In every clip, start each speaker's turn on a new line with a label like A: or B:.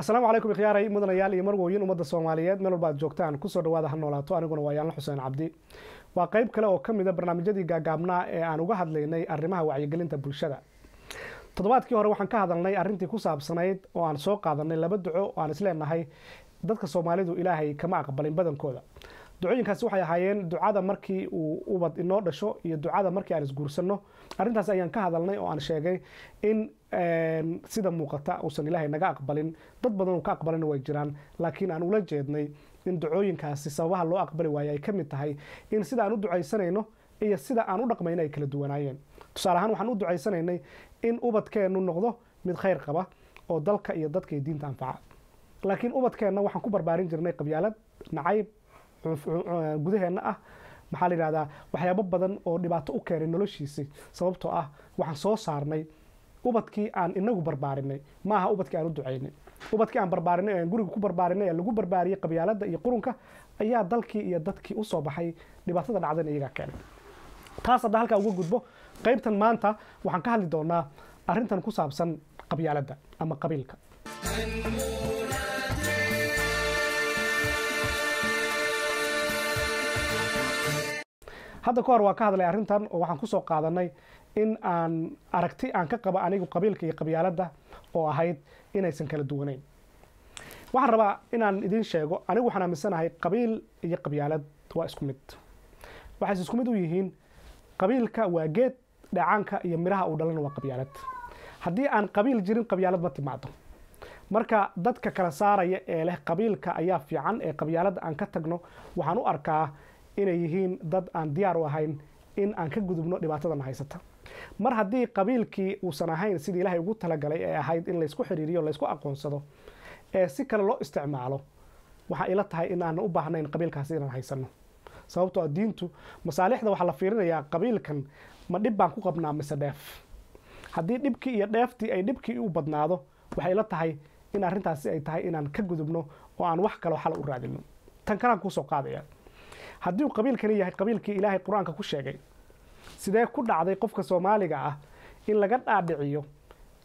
A: asalaamu calaykum ikhyaaray mudanayaal iyo marwooyin ummadda soomaaliyeed. Meel walba ad joogtaan ku soo dhawaada ha noolaato aniguna waa yaanla xuseen cabdi. Waa qeyb kale oo ka mid a barnaamijyadii gaagaabnaa ee aan uga hadlaynay arrimaha wacyigelinta bulshada. Toddobaadkii hore waxaan ka hadalnay arrintii ku saabsanayd oo aan soo qaadanay laba duco oo aan isleenahay dadka soomaalidu ilaahay kama aqbalin badankooda ducooyinkaasi waxay ahaayeen ducada markii uu ubad inoo dhasho iyo ducada markii aan isguursanno. Arrintaas ayaan ka hadalnay oo aan sheegay in sida muuqata uusan ilaahay naga aqbalin. Dad badan uu ka aqbalina way jiraan laakiin aan ula jeednay in ducooyinkaasi sababaha loo aqbali waayo ay ka mid tahay in sida aan u ducaysanayno iyo sida aan u dhaqmayno ay kala duwanaayeen. Tusaale ahaan waxaan u ducaysanaynay in ubadkeennu noqdo mid khayr qaba oo dalka iyo dadka iyo diinta anfaca. Laakiin ubadkeenna waxaan ku barbaarin jirnay qabyaalad nacayb gudaheenna ah. Maxaa la yidhahdaa? Waxyaabo badan oo dhibaato u keenay noloshiisii sababtoo ah waxaan soo saarnay ubadkii aan inagu barbaarinay. Ma aha ubadkii aan u ducaynay ubadkii aan barbaarinay aan guriga ku barbaarinay ee lagu barbaariyey qabyaaladda iyo qurunka ayaa dalkii iyo dadkii u soo baxay dhibaatada dhacdana iyagaa keenay. Taas hadda halkaa uga gudbo qaybtan maanta waxaan ka hadli doonaa arrintan ku saabsan qabyaaladda ama qabiilka hadda ka hor waa ka hadlay arrintan oo waxaan ku soo qaadanay in aan aragti aan ka qaba anigu qabiilka iyo qabyaaladda oo ahayd inaysan kala duwanayn. Waxaan rabaa inaan idiin sheego anigu waxaan aaminsanahay qabiil iyo qabyaalad waa isku mid. Waxayse isku mid u yihiin qabiilka waa geed dhacaanka iyo midhaha uu dhalana waa qabyaalad. Haddii aan qabiil jirin qabyaalad ma timaado. Marka dadka kala saaraya ee leh qabiilka ayaa fiican ee qabyaaladda aan ka tagno waxaan u arkaa inay yihiin dad aan diyaar u ahayn in aan ka gudubno dhibaatadana haysata. Mar haddii qabiilkii uusan ahayn sidii ilaahay ugu talagalay ee ahayd in laysku xiriiriyo laysku aqoonsado ee si kale loo isticmaalo waxaa ila tahay in aanan u baahnayn qabiilkaasi inaan haysano sababtoo a diintu masaalixda waxaa la fiirinayaa qabiilkan ma dhib baan ku qabnaa mise dheef? Haddii dhibkii iyo dheeftii ay dhibkii u badnaado waxay ila tahay in arrintaasi ay tahay inaan ka gudubno oo aan wax kaloo xala u raadino tan kalaan kuusoo qaadaya haddii uu qabiilkani yahay qabiilkii ilaahay qur'aanka ku sheegay sidee ku dhacday qofka soomaaliga ah in laga dhaadhiciyo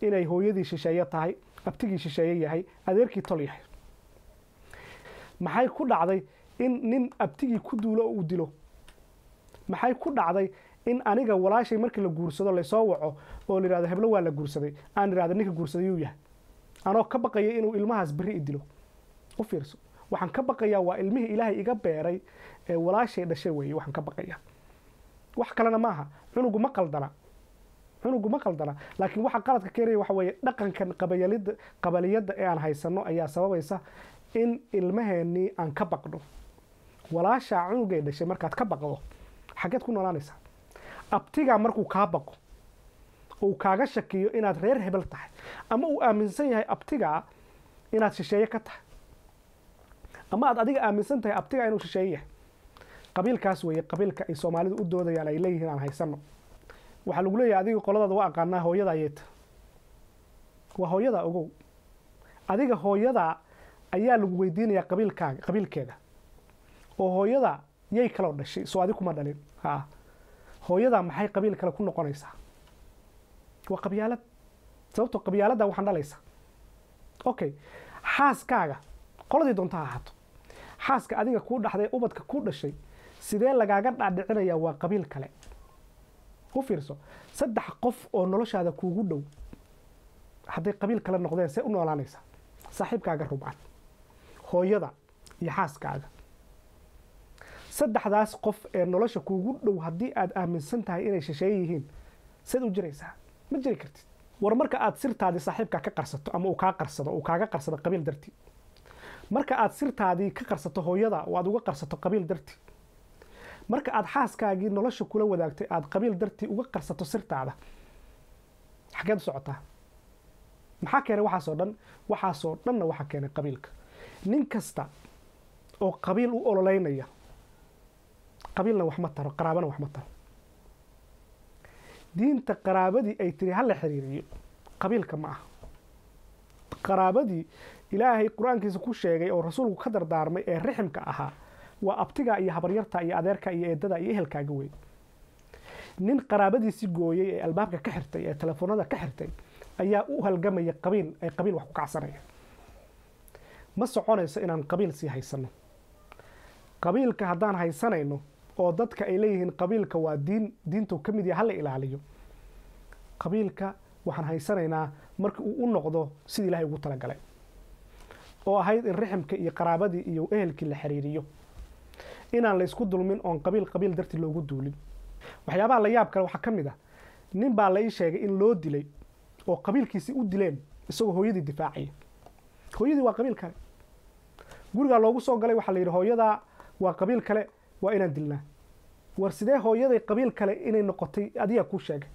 A: inay hooyadii shisheeye tahay abtigii shisheeye yahay adeerkii tol yahay? Maxay ku dhacday in nin abtigii ku duulo oo uu dilo? Maxay ku dhacday in aniga walaashay markii la guursado laysoo waco oo la yihahdo heblo waa la guursaday aan ihahdo ninka guursaday yuu yahay? Anoo ka baqaya inuu ilmahaas berri i dilo? U fiirso waxaan ka baqayaa waa ilmihii ilaahay iga beeray ee walaashay dhashay weeye waxaan ka baqayaa. Wax kalena maaha cunugu ma qaldana. Cunugu ma qaldana. Laakiin waxa qaladka keenaya waxa weeye dhaqankan qabayalida qabaliyadda ee aan haysano ayaa sababaysa in ilmaheenii aan ka baqno walaashaa cunugay dhashay markaad ka baqdo xaggeed ku noolaanaysaa abtigaa markuu kaa baqo uu kaaga shakiyo inaad reer hebel tahay ama uu aaminsan yahay abtigaa inaad shisheeye ka tahay ama aad adiga aaminsan tahay abtigaa inuu shisheeye yahay. Qabiilkaas weeye qabiilka ay soomaalidu u doodayaan ay leeyihiin aan haysano waxaa lagu leeyahay adiga qoladaada waa aqaanaa hooyada ayeeta waa hooyadaa ogow. Adiga hooyadaa ayaa lagu weydiinayaa qabiilkaaga qabiilkeeda. Oo hooyada yay kaloo dhashay soo adi kuma dhalin. Ha hooyadaa maxay qabiil kale ku noqonaysaa? Waa qabyaalad. Sababtoo qabyaaladda waxaan dhalaysa okay. Xaaskaaga qoladii doonta ha ahaato xaaska adiga kuu dhaxday ubadka ku dhashay sidee lagaaga dhaadhicinayaa waa qabiil kale? U fiirso saddex qof oo noloshaada kuugu dhow hadday qabiil kale noqdeen see u noolaanaysaa saaxiibkaaga rubcad hooyada iyo xaaskaaga. Saddexdaas qof ee nolosha kuugu dhow haddii aad aaminsan tahay inay shisheeye yihiin seed u jiraysaa. Ma jiri kartid. War marka aad sirtaadii saaxiibkaa ka qarsato ama uu kaa qarsado uu kaaga qarsado qabiil dartii marka aad sirtaadii ka qarsato hooyada oo aad uga qarsato qabiil dartii marka aad xaaskaagii nolosha kula wadaagtay aad qabiil dartii uga qarsato sirtaada. Xageed u socotaa? Maxaa keenay waxaasoo dhan? Waxaasoo dhanna waxaa keenay qabiilka. Nin kasta oo qabiil u ololeynaya qabiilna wax ma taro qaraabana wax ma taro. Diinta qaraabadii ay tiri hala xiriiriyo qabiilka ma aha qaraabadii ilaahay qur'aankiisa ku sheegay oo rasuulku ka dardaarmay ee riximka ahaa waa abtiga iyo habaryarta iyo adeerka iyo eedada iyo ehelkaaga wey nin qaraabadiisi gooyey ee albaabka ka xirtay ee telefoonada ka xirtay ayaa u halgamaya qabiil ay qabiil wax ku kacsanaya. Ma soconayso inaan qabiil sii haysano qabiilka haddaan haysanayno oo dadka ay leeyihiin qabiilka waa diin diintuu ka mid yahay hala ilaaliyo. Qabiilka waxaan haysanaynaa markii uu u noqdo sidii ilahay ugu talagalay oo ahayd in riximka iyo qaraabadii iyo ehelkii la xiriiriyo. Inaan la isku dulmin oon qabiil qabiil dartii loogu duulin. Waxyaabaha la yaab kale waxaa ka mid ah nin baa la ii sheegay in loo dilay oo qabiilkiisii u dileen isagoo hooyadii difaacaya hooyadii waa qabiil kale. Gurigaa loogu soo galay waxaa la yidhi hooyadaa waa qabiil kale waa inaan dilnaa. War sidee hooyaday qabiil kale inay noqotay adigaa kuu sheegay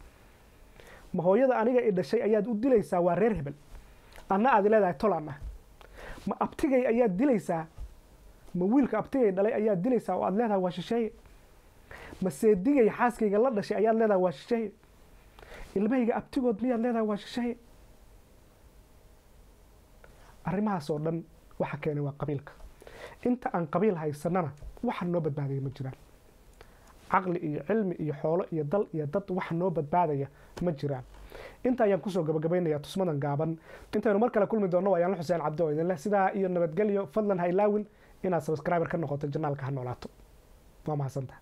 A: ma hooyada aniga i dhashay ayaad u dilaysaa waa reer hebel. Anna aad leedahay tolan ah ma abtigay ayaad dilaysaa? Ma wiilka abtigay dhalay ayaad dilaysaa? Oo aad leedahay waa shisheeye ma seedigay xaaskayga la dhashay ayaad leedahay waa shisheeye ilmahayga abtigood miyaad leedahay waa shisheeye arrimahaas oo dhan waxa keenay waa qabiilka. Inta aan qabiil haysanana waxa noo badbaadaya ma jiraan caqli iyo cilmi iyo xoolo iyo dal iyo dad waxa noo badbaadaya ma jiraan. Inta ayaan ku soo gabagabaynayaa tusmadan gaaban. Intaynu mar kale kulmi doonno waayaan la xuseen cabdi oo idin leh sidaa iyo nabadgelyo fadlan ha ilaawin inaad subscriber ka noqoto janaalka ha noolaato. Waa mahadsantaha